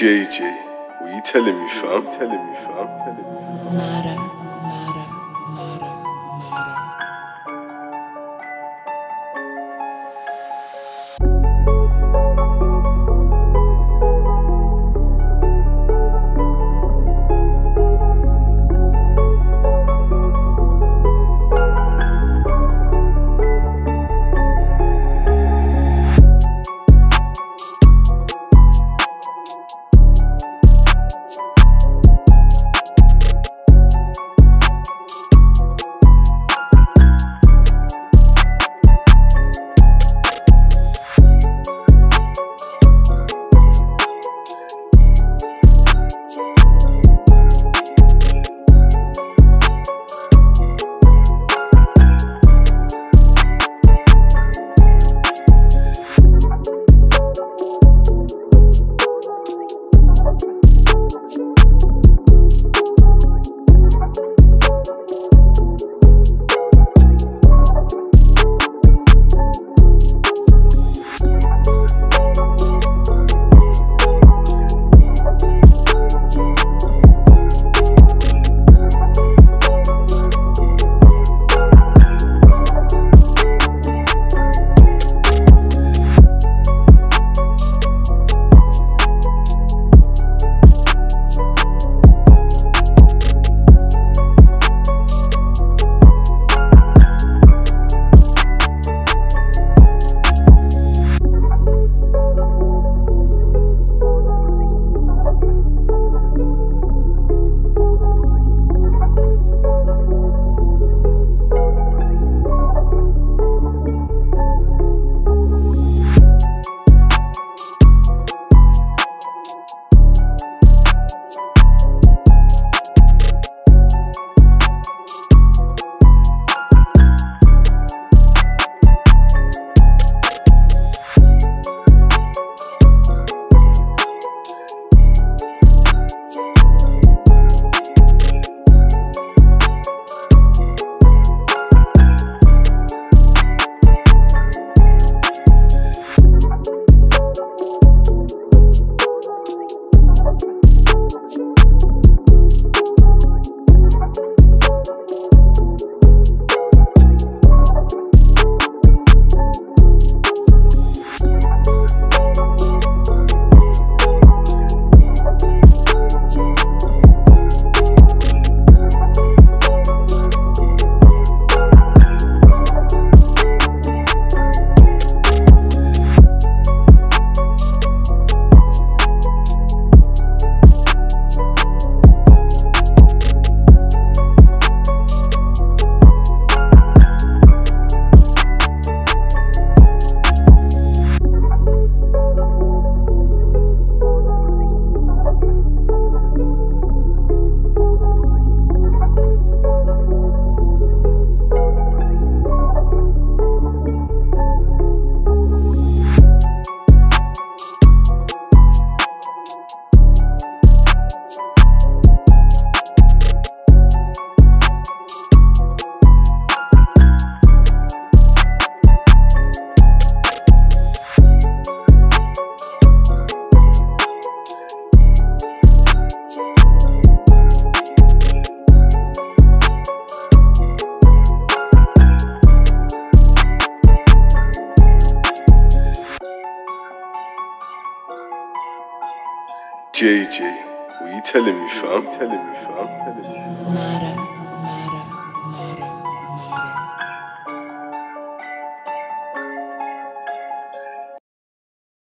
JJ, what you telling me, fam? Telling me, fam? Telling me. Nadda, JJ, what you telling me, fam? Telling me, fam? Telling me. Nadda,